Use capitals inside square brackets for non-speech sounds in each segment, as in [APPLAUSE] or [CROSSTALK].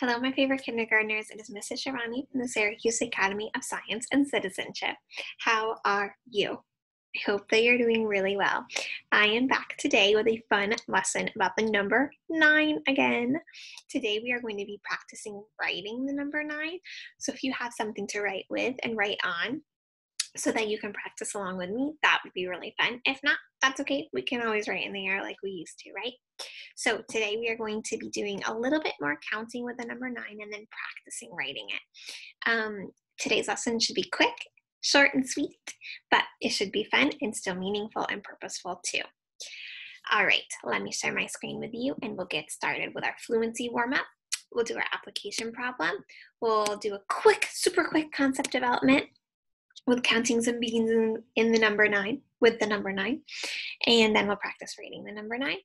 Hello, my favorite kindergartners. It is Mrs. Shirvani from the Syracuse Academy of Science and Citizenship. How are you? I hope that you're doing really well. I am back today with a fun lesson about the number nine again. Today we are going to be practicing writing the number nine. So if you have something to write with and write on, so that you can practice along with me, that would be really fun. If not, that's okay. We can always write in the air like we used to, right? So today we are going to be doing a little bit more counting with the number nine and then practicing writing it. Um, today's lesson should be quick, short, and sweet, but it should be fun and still meaningful and purposeful too. All right, let me share my screen with you and we'll get started with our fluency warm up. We'll do our application problem. We'll do a quick, super quick concept development with counting some beans in, in the number nine with the number nine and then we'll practice reading the number nine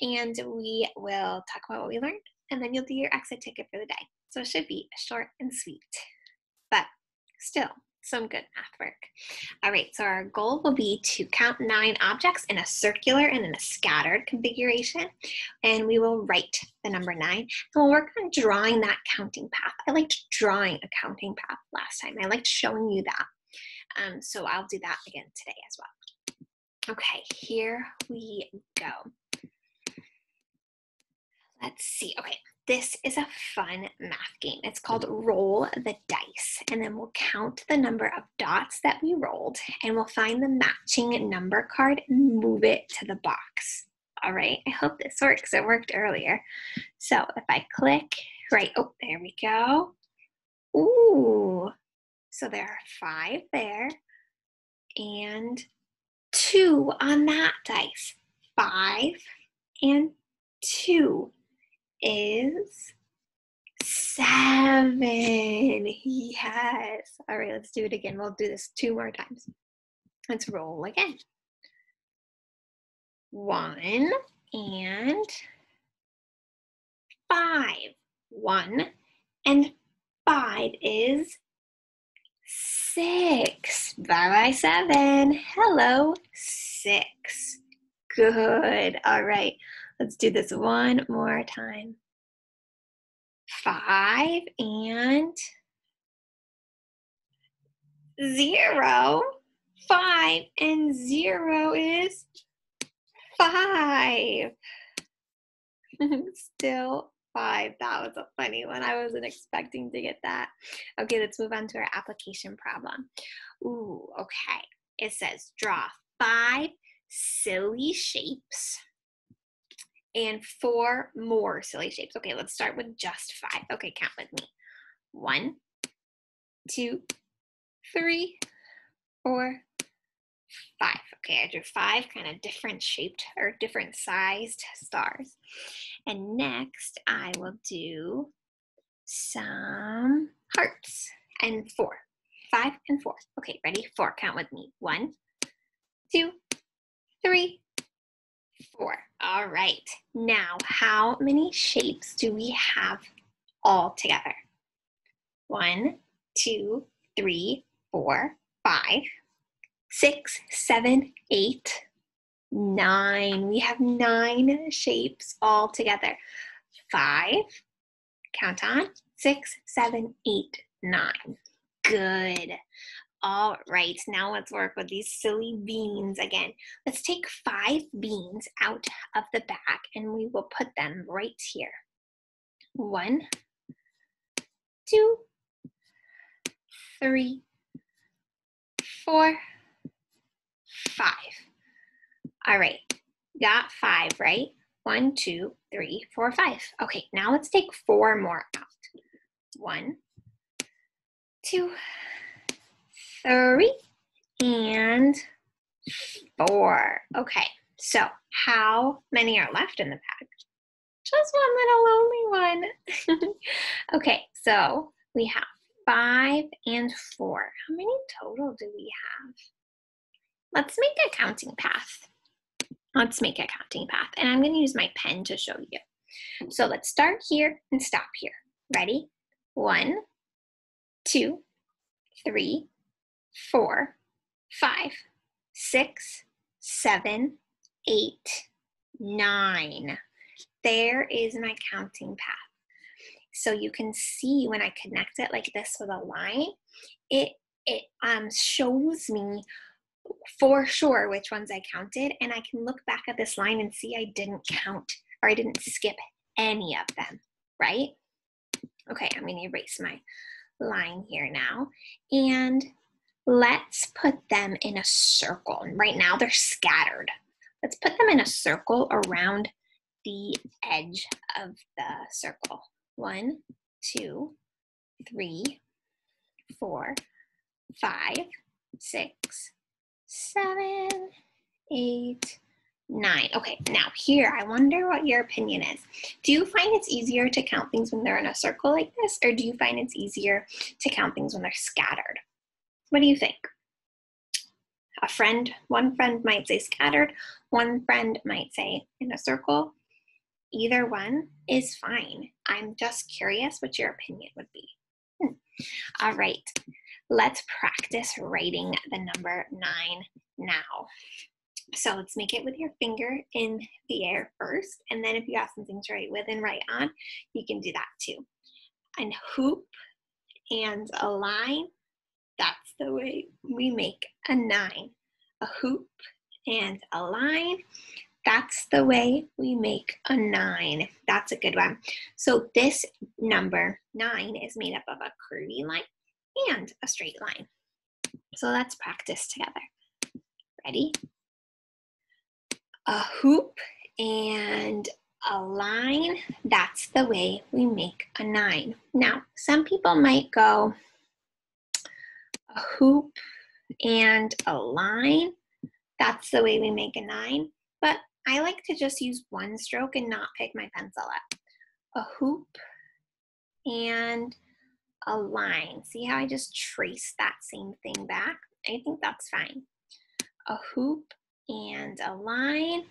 and we will talk about what we learned and then you'll do your exit ticket for the day so it should be short and sweet but still some good math work. All right, so our goal will be to count nine objects in a circular and in a scattered configuration, and we will write the number nine, and we'll work on drawing that counting path. I liked drawing a counting path last time. I liked showing you that. Um, so I'll do that again today as well. Okay, here we go. Let's see. Okay, this is a fun math game. It's called Roll the Dice. And then we'll count the number of dots that we rolled and we'll find the matching number card and move it to the box. All right, I hope this works. It worked earlier. So if I click, right, oh, there we go. Ooh, so there are five there and two on that dice. Five and two is seven. Yes. All right, let's do it again. We'll do this two more times. Let's roll again. One and five. One and five is six. Bye bye, seven. Hello, six. Good. All right. Let's do this one more time. Five and zero. Five and zero is five. [LAUGHS] Still five. That was a funny one. I wasn't expecting to get that. Okay, let's move on to our application problem. Ooh, okay. It says draw five silly shapes and four more silly shapes. Okay, let's start with just five. Okay, count with me. One, two, three, four, five. Okay, I drew five kind of different shaped or different sized stars. And next I will do some hearts and four. Five and four. Okay, ready? Four. Count with me. One, two, three, four. All right. Now, how many shapes do we have all together? One, two, three, four, five, six, seven, eight, nine. We have nine shapes all together. Five, count on, six, seven, eight, nine. Good. All right, now let's work with these silly beans again. Let's take five beans out of the bag and we will put them right here. One, two, three, four, five. All right, got five, right? One, two, three, four, five. Okay, now let's take four more out. One, two, three, and four. Okay, so how many are left in the bag? Just one little lonely one. [LAUGHS] okay, so we have five and four. How many total do we have? Let's make a counting path. Let's make a counting path. And I'm going to use my pen to show you. So let's start here and stop here. Ready? One, two, three, four, five, six, seven, eight, nine. There is my counting path. So you can see when I connect it like this with a line, it it um, shows me for sure which ones I counted, and I can look back at this line and see I didn't count or I didn't skip any of them, right? Okay, I'm gonna erase my line here now. And let's put them in a circle. Right now they're scattered. Let's put them in a circle around the edge of the circle. One, two, three, four, five, six, seven, eight, nine. Okay, now here, I wonder what your opinion is. Do you find it's easier to count things when they're in a circle like this, or do you find it's easier to count things when they're scattered? What do you think? A friend, one friend might say scattered, one friend might say in a circle. Either one is fine. I'm just curious what your opinion would be. Hmm. All right, let's practice writing the number nine now. So let's make it with your finger in the air first. And then if you have something to write with and write on, you can do that too. And hoop and a line, that's the way we make a nine. A hoop and a line, that's the way we make a nine. That's a good one. So this number nine is made up of a curvy line and a straight line. So let's practice together. Ready? a hoop and a line, that's the way we make a nine. Now, some people might go a hoop and a line, that's the way we make a nine, but I like to just use one stroke and not pick my pencil up. A hoop and a line. See how I just trace that same thing back? I think that's fine. A hoop and a line.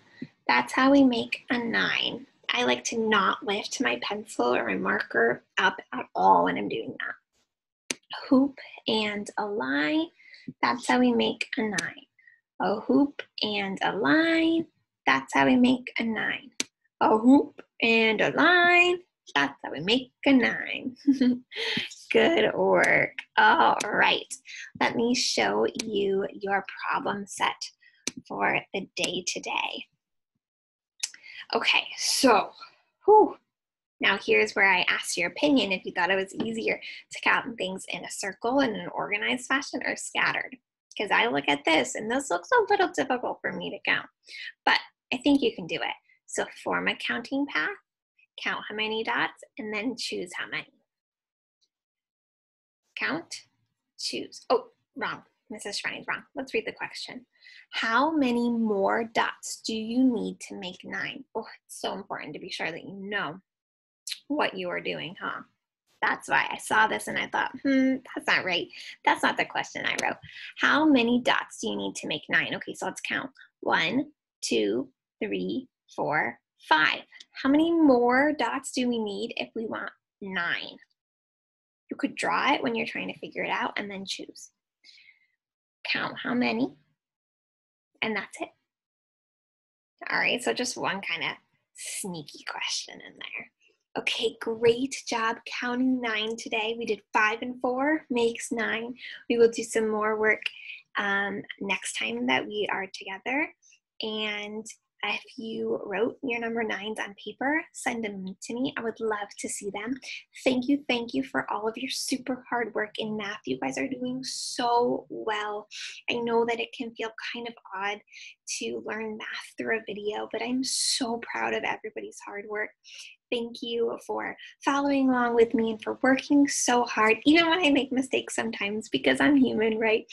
That's how we make a nine. I like to not lift my pencil or my marker up at all when I'm doing that. A hoop and a line. That's how we make a nine. A hoop and a line. That's how we make a nine. A hoop and a line. That's how we make a nine. [LAUGHS] Good work. All right. Let me show you your problem set for the day today. Okay, so whew, now here's where I asked your opinion if you thought it was easier to count things in a circle in an organized fashion or scattered. Because I look at this and this looks a little difficult for me to count, but I think you can do it. So form a counting path, count how many dots, and then choose how many. Count, choose. Oh, wrong. Mrs. Shirvani's wrong. Let's read the question. How many more dots do you need to make nine? Oh, it's so important to be sure that you know what you are doing, huh? That's why I saw this and I thought, hmm, that's not right. That's not the question I wrote. How many dots do you need to make nine? Okay, so let's count. One, two, three, four, five. How many more dots do we need if we want nine? You could draw it when you're trying to figure it out and then choose count how many, and that's it. All right, so just one kind of sneaky question in there. Okay, great job counting nine today. We did five and four makes nine. We will do some more work um, next time that we are together. And if you wrote your number nines on paper, send them to me. I would love to see them. Thank you, thank you for all of your super hard work in math. You guys are doing so well. I know that it can feel kind of odd to learn math through a video, but I'm so proud of everybody's hard work. Thank you for following along with me and for working so hard, even when I make mistakes sometimes, because I'm human, right?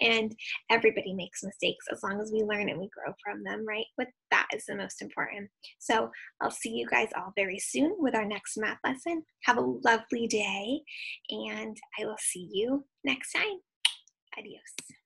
And everybody makes mistakes as long as we learn and we grow from them, right? But that is the most important. So I'll see you guys all very soon with our next math lesson. Have a lovely day, and I will see you next time. Adios.